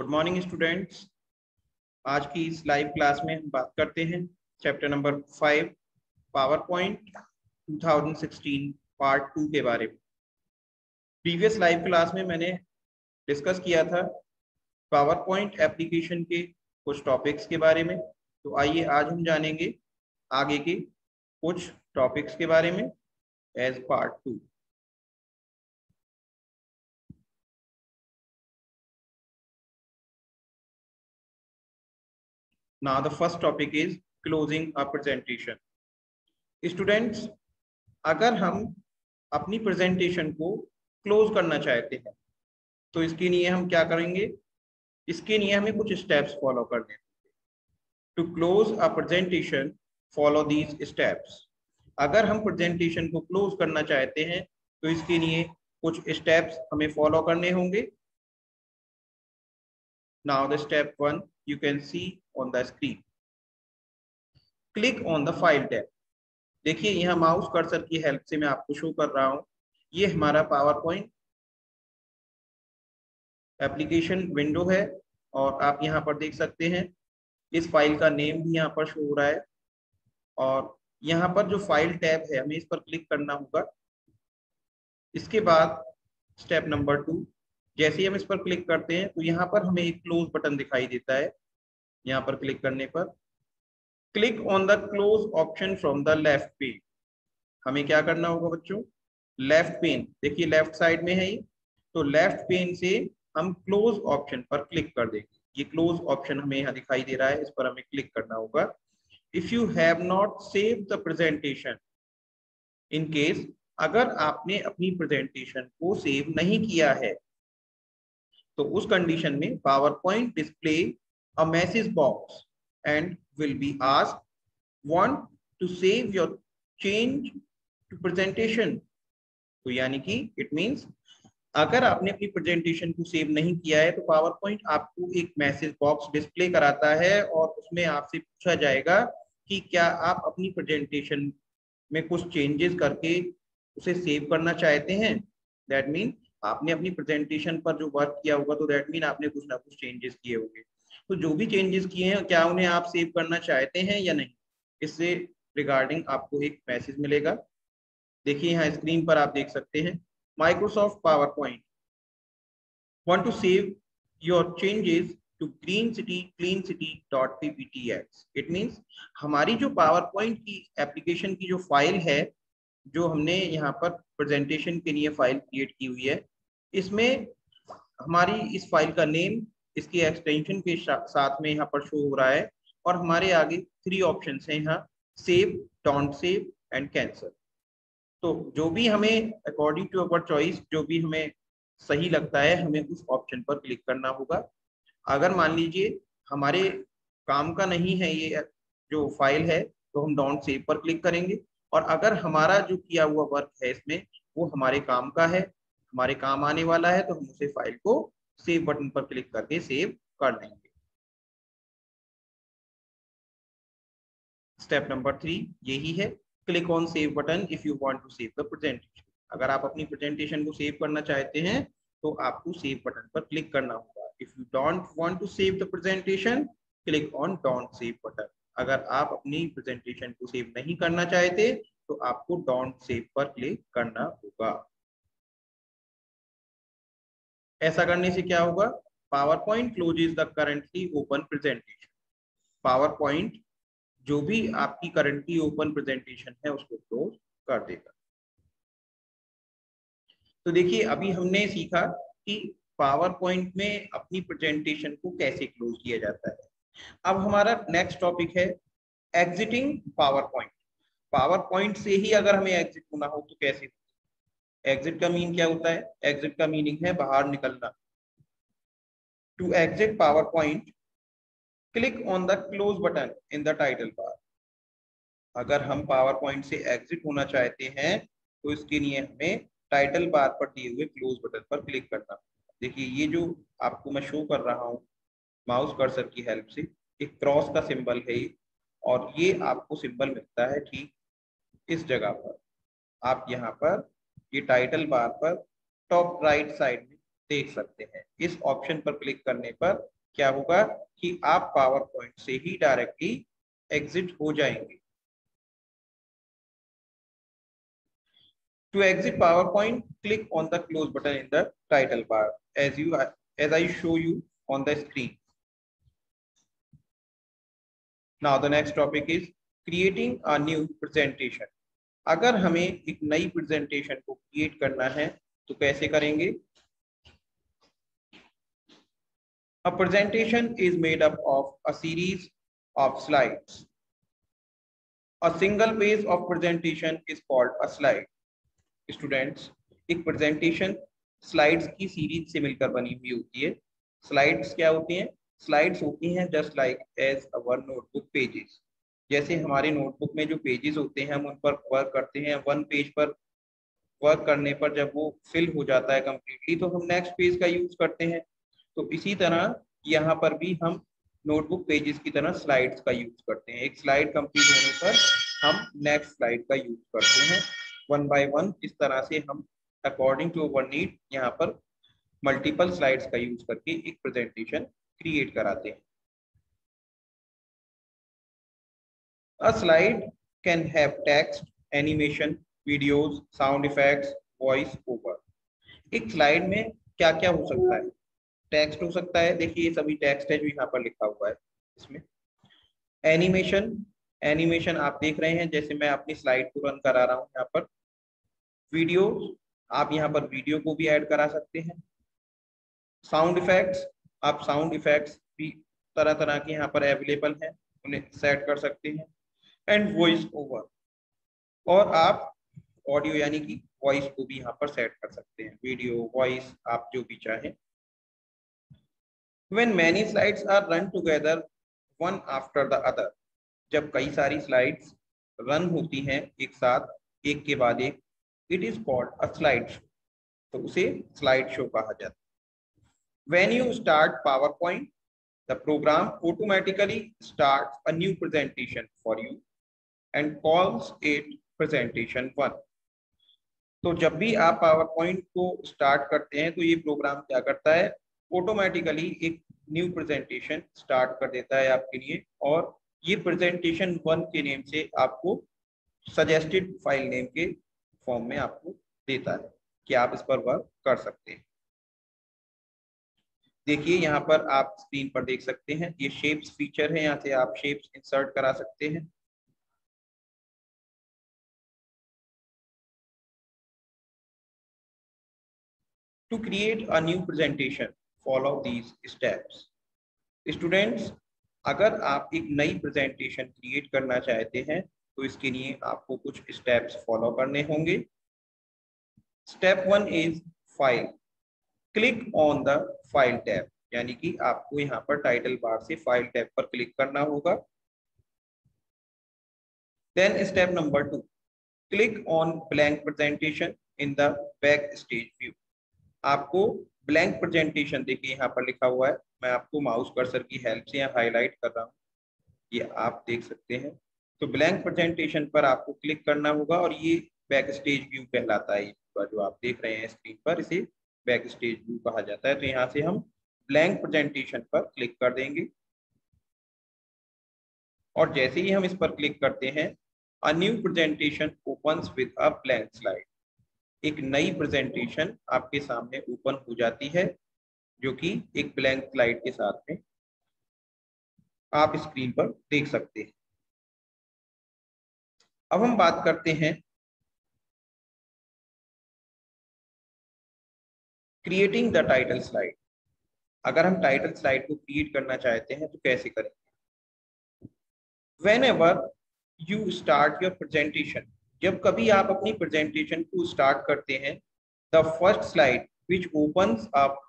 Good morning students आज की इस लाइव क्लास में हम बात करते हैं chapter number five PowerPoint 2016 part two के बारे में। प्रीवियस लाइव क्लास में मैंने डिस्कस किया था पावर पॉइंट एप्लीकेशन के कुछ टॉपिक्स के बारे में। तो आइए आज हम जानेंगे आगे के कुछ टॉपिक्स के बारे में as part two now, the first topic is closing a presentation. Students, अगर हम अपनी प्रेजेंटेशन को क्लोज करना चाहते हैं तो इसके लिए हम क्या करेंगे? इसके लिए हमें कुछ स्टेप्स फॉलो करने to close a presentation follow these steps अगर हम प्रेजेंटेशन को क्लोज करना चाहते हैं तो इसके लिए कुछ स्टेप्स हमें फॉलो करने होंगे। Now the step one you can see on the screen. Click on the file tab. देखिए, यहाँ माउस कर्सर की हेल्प से मैं आपको शो कर रहा हूँ। ये हमारा पावर पॉइंट एप्लीकेशन विंडो है और आप यहाँ पर देख सकते हैं। इस फ़ाइल का नेम भी यहाँ पर शो हो रहा है। और यहाँ पर जो फ़ाइल टैब है, हमें इस पर क्लिक करना होगा। इसके बाद स्टेप नंबर टू जैसे ही हम इस पर क्लिक करते हैं तो यहाँ पर हमें एक क्लोज बटन दिखाई देता है। यहाँ पर क्लिक करने पर click on the close option from the left pane हमें क्या करना होगा बच्चों? लेफ़्ट पेन देखिए लेफ़्ट साइड में है ये। तो लेफ़्ट पेन से हम क्लोज ऑप्शन पर क्लिक कर देंगे। ये क्लोज ऑप्शन हमें यहाँ दिखाई दे रहा है। इस पर हमें क्लिक करना होगा। If you have not save the presentation in case अगर आपने अपनी प्रेजेंटेशन को सेव नहीं किया है तो उस कंडीशन में PowerPoint display a message box and will be asked, want to save your change to presentation. तो यानी कि इट मींस अगर आपने अपनी प्रेजेंटेशन को सेव नहीं किया है तो पावर पॉइंट आपको एक मैसेज बॉक्स डिस्प्ले कराता है और उसमें आपसे पूछा जाएगा कि क्या आप अपनी प्रेजेंटेशन में कुछ चेंजेस करके उसे सेव करना चाहते हैं? दैट मीन आपने अपनी प्रेजेंटेशन पर जो वर्क किया होगा तो दैट मीन आपने कुछ ना कुछ चेंजेस किए होंगे। तो जो भी चेंजेस किए हैं, क्या उन्हें आप सेव करना चाहते हैं या नहीं? इससे रिगार्डिंग आपको एक मैसेज मिलेगा। देखिए यहाँ स्क्रीन पर आप देख सकते हैं Microsoft PowerPoint want to save your changes to green city clean city dot PPTX it means हमारी जो पावर पॉइंट की एप्लीकेशन की जो फ़ाइल है, जो हमने यहाँ पर प्रेजेंटेशन के लिए फ़ाइल क्रिएट की हुई है, इसमें हमारी इस फ़ाइल का नेम इसकी एक्सटेंशन के साथ में यहाँ पर शो हो रहा है। और हमारे आगे थ्री ऑप्शन हैं यहाँ save don't save and cancel तो जो भी हमें अकॉर्डिंग टू अवर चॉइस जो भी हमें सही लगता है, हमें उस ऑप्शन पर क्लिक करना होगा। अगर मान लीजिए हमारे काम का नहीं है ये जो फ़ाइल है तो हम डोंट सेव पर क्लिक करेंगे। और अगर हमारा जो किया हुआ वर्क है इसमें, वो हमारे काम का है, हमारे काम आने वाला है तो हम उसे फ़ाइल को सेव बटन पर क्लिक करके सेव कर लेंगे स्टेप नंबर थ्री यही है। Click on save button if you want to save the presentation अगर आप अपनी प्रेजेंटेशन को सेव करना चाहते हैं तो आपको सेव बटन पर क्लिक करना होगा। If you don't want to save the presentation click on don't save button अगर आप अपनी प्रेजेंटेशन को सेव नहीं करना चाहते तो आपको डोंट सेव पर क्लिक करना होगा। ऐसा करने से क्या होगा? PowerPoint closes the currently open presentation PowerPoint जो भी आपकी करंटली ओपन प्रेजेंटेशन है, उसको क्लोज कर देगा। तो देखिए, अभी हमने सीखा कि पावर पॉइंट में अपनी प्रेजेंटेशन को कैसे क्लोज किया जाता है। अब हमारा नेक्स्ट टॉपिक है exiting PowerPoint PowerPoint से ही अगर हमें एग्जिट होना हो तो कैसे एग्जिट का मीन क्या होता है? एग्जिट का मीनिंग है बाहर निकलना। To exit PowerPoint click on the close button in the title bar अगर हम पावर पॉइंट से एग्जिट होना चाहते हैं तो इसके लिए हमें टाइटल बार पर दिए हुए क्लोज बटन पर क्लिक करना। देखिए, ये जो आपको मैं शो कर रहा हूँ माउस कर्सर की हेल्प से एक क्रॉस का सिंबल है ये। और ये आपको सिंबल मिलता है ठीक इस जगह पर। आप यहाँ पर ये टाइटल बार पर टॉप राइट साइड में देख सकते हैं। इस ऑप्शन पर क्लिक करने पर क्या होगा कि आप पावर पॉइंट से ही डायरेक्टली एग्जिट हो जाएँगे। To exit PowerPoint click on the close button in the title bar as you as I show you on the screen now the next topic is creating a new presentation अगर हमें एक नई presentation को create करना है तो कैसे करेंगे A presentation is made up of a series of slides. A single page of presentation is called a slide. Students एक प्रेजेंटेशन स्लाइड्स की सीरीज़ से मिलकर बनी हुई होती है स्लाइड्स क्या होती हैं स्लाइड्स होती हैं just like as our notebook pages जैसे हमारे नोटबुक में जो पेजेस होते हैं, हम उन पर वर्क करते हैं वन पेज पर वर्क करने पर जब वो फिल हो जाता है कम्प्लीटली तो हम नेक्स्ट पेज का यूज़ करते हैं। तो इसी तरह यहाँ पर भी हम नोटबुक पेजेस की तरह स्लाइड्स का यूज़ करते हैं। एक स्लाइड कंप्लीट होने पर हम नेक्स्ट स्लाइड का यूज़ करते हैं। वन बाय वन इस तरह से हम अकॉर्डिंग टू अवर नीड यहाँ पर मल्टीपल स्लाइड्स का यूज़ करके एक प्रेजेंटेशन क्रिएट कराते हैं। A slide can have text, animation, videos, sound effects, voice over. एक स्लाइड में क्या क्या हो सकता है? टेक्स्ट हो सकता है। देखिए ये सभी टेक्स्ट है जो यहाँ पर लिखा हुआ है इसमें। एनिमेशन एनिमेशन आप देख रहे हैं जैसे मैं अपनी स्लाइड को रन करा रहा हूँ यहाँ पर। वीडियो आप यहाँ पर वीडियो को भी ऐड करा सकते हैं। साउंड इफेक्ट्स आप साउंड इफेक्ट्स भी तरह तरह के यहाँ पर अवेलेबल हैं उन्हें सेट कर सकते हैं। एंड वॉइस ओवर और आप ऑडियो यानी कि वॉइस को भी यहाँ पर सेट कर सकते हैं। वीडियो वॉइस आप जो भी चाहें। When many slides are run together, one after the other जब कई सारी स्लाइड्स रन होती हैं एक साथ, एक के बाद एक it is called a slide show तो उसे स्लाइड शो कहा जाता है। When you start PowerPoint the program automatically start a new presentation for you and calls it presentation one तो जब भी आप पावर पॉइंट को स्टार्ट करते हैं तो ये प्रोग्राम क्या करता है? ऑटोमेटिकली एक न्यू प्रेजेंटेशन स्टार्ट कर देता है आपके लिए और ये प्रेजेंटेशन वन के नेम से आपको सजेस्टेड फ़ाइल नेम के फॉर्म में आपको देता है कि आप इस पर वर्क कर सकते हैं। देखिए, यहाँ पर आप स्क्रीन पर देख सकते हैं, ये शेप्स फीचर है, यहाँ से आप शेप्स इंसर्ट करा सकते हैं। To create a new presentation. Follow these steps. Students, अगर आप एक नई प्रेजेंटेशन क्रिएट करना चाहते हैं तो इसके लिए आपको कुछ स्टेप्स फॉलो करने होंगे. Step one is file click on the file tab यानी कि आपको यहाँ पर टाइटल बार से फ़ाइल टैब पर क्लिक करना होगा. Then step number two click on blank presentation in the backstage view आपको ब्लैंक प्रेजेंटेशन देखिए यहाँ पर लिखा हुआ है। मैं आपको माउस कर्सर की हेल्प से यहाँ हाईलाइट कर रहा हूँ। ये आप देख सकते हैं। तो ब्लैंक प्रेजेंटेशन पर आपको क्लिक करना होगा और ये बैक स्टेज व्यू कहलाता है। जो आप देख रहे हैं स्क्रीन पर, इसे बैक स्टेज व्यू कहा जाता है। तो यहाँ से हम ब्लैंक प्रेजेंटेशन पर क्लिक कर देंगे। और जैसे ही हम इस पर क्लिक करते हैं a new presentation opens with a blank slide एक नई प्रेजेंटेशन आपके सामने ओपन हो जाती है, जो कि एक ब्लैंक स्लाइड के साथ में आप स्क्रीन पर देख सकते हैं। अब हम बात करते हैं क्रिएटिंग द टाइटल स्लाइड अगर हम टाइटल स्लाइड को क्रिएट करना चाहते हैं तो कैसे करेंगे? Whenever you start your presentation जब कभी आप अपनी प्रेजेंटेशन को स्टार्ट करते हैं the first slide which open up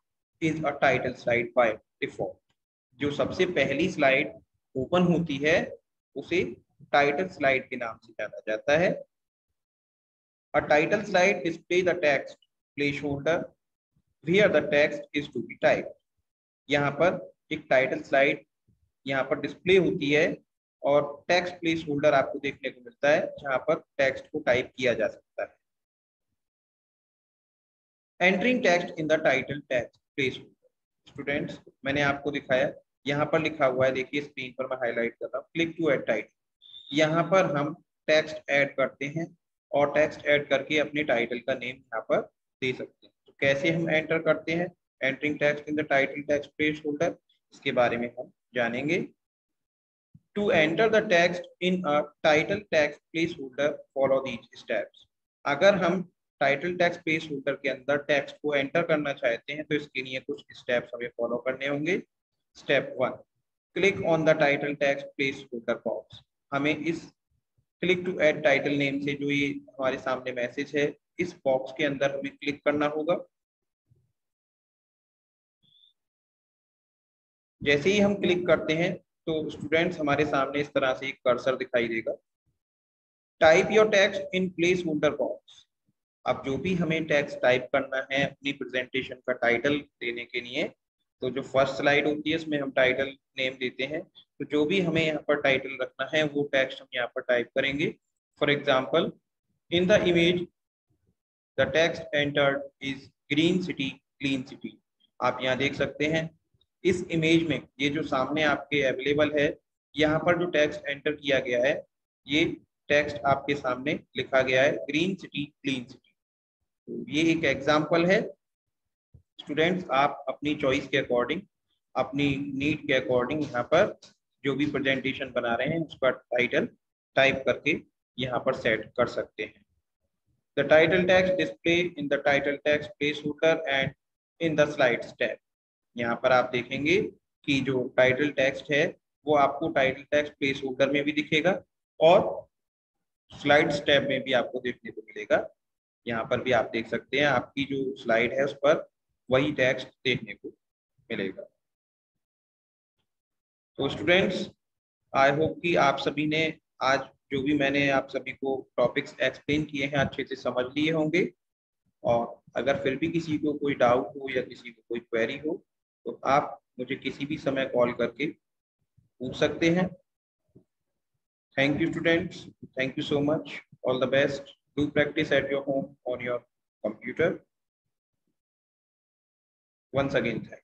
is a title slide by default जो सबसे पहली स्लाइड ओपन होती है, उसे टाइटल स्लाइड के नाम से जाना जाता है। A title slide display the text placeholder where the text is to be typed. यहाँ पर एक टाइटल स्लाइड यहाँ पर डिस्प्ले होती है और टेक्स्ट प्लेस होल्डर आपको देखने को मिलता है, जहाँ पर टेक्स्ट को टाइप किया जा सकता है। Entering text in the title text placeholder students मैंने आपको दिखाया, यहाँ पर लिखा हुआ है, देखिए स्क्रीन पर मैं हाईलाइट कर रहा हूँ क्लिक टू एड टाइटल यहाँ पर हम टेक्स्ट ऐड करते हैं और टेक्स्ट ऐड करके अपने टाइटल का नेम यहाँ पर दे सकते हैं। तो कैसे हम एंटर करते हैं? Entering text in the title text placeholder इसके बारे में हम जानेंगे। To enter the text in a title text placeholder follow these steps अगर हम टाइटल टेक्स्ट प्लेस होल्डर के अंदर टेक्स्ट को एंटर करना चाहते हैं तो इसके लिए कुछ स्टेप्स हमें फॉलो करने होंगे। Step one click on the title text placeholder box हमें इस click to add title name से जो ये हमारे सामने मैसेज है, इस बॉक्स के अंदर हमें क्लिक करना होगा। जैसे ही हम क्लिक करते हैं तो स्टूडेंट्स हमारे सामने इस तरह से एक कर्सर दिखाई देगा। Type your text in placeholder box अब जो भी हमें टेक्स्ट टाइप करना है, अपनी प्रेजेंटेशन का टाइटल देने के लिए तो जो फ़र्स्ट स्लाइड होती है उसमें हम टाइटल नेम देते हैं। तो जो भी हमें यहाँ पर टाइटल रखना है, वो टेक्स्ट हम यहाँ पर टाइप करेंगे। For example in the image the text entered is green city clean city आप यहाँ देख सकते हैं इस इमेज में, ये जो सामने आपके अवेलेबल है, यहाँ पर जो टेक्स्ट एंटर किया गया है, ये टेक्स्ट आपके सामने लिखा गया है ग्रीन सिटी क्लीन सिटी ये एक एग्ज़ाम्पल है। स्टूडेंट्स आप अपनी चॉइस के अकॉर्डिंग अपनी नीड के अकॉर्डिंग यहाँ पर जो भी प्रेजेंटेशन बना रहे हैं, उसका टाइटल टाइप करके यहाँ पर सेट कर सकते हैं। The title text display in the title text placeholder and in the slide tab यहाँ पर आप देखेंगे कि जो टाइटल टेक्स्ट है, वो आपको टाइटल टेक्स्ट प्लेस होल्डर में भी दिखेगा और स्लाइड टैब में भी आपको देखने को मिलेगा। यहाँ पर भी आप देख सकते हैं, आपकी जो स्लाइड है उस पर वही टेक्स्ट देखने को मिलेगा। तो स्टूडेंट्स आई होप कि आप सभी ने आज जो भी मैंने आप सभी को टॉपिक्स एक्सप्लेन किए हैं, अच्छे से समझ लिए होंगे। और अगर फिर भी किसी को कोई डाउट हो या किसी को कोई क्वेरी हो तो आप मुझे किसी भी समय कॉल करके पूछ सकते हैं। Thank you students thank you so much all the best do practice at your home on your computer once again, thank